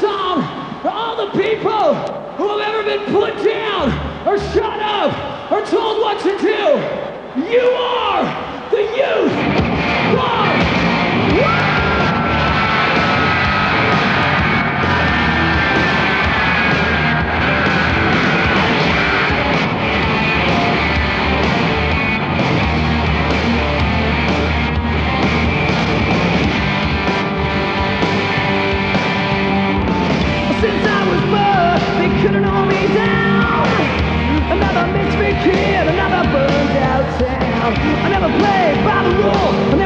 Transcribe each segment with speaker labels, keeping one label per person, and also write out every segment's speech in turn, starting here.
Speaker 1: song all the people who have ever been put down or shut up or told what to do. You are kid, another burned out town. I never played by the rules.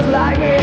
Speaker 1: just like me.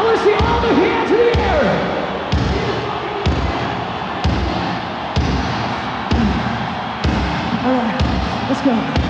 Speaker 1: I want to see all the hands in the air. All right, let's go.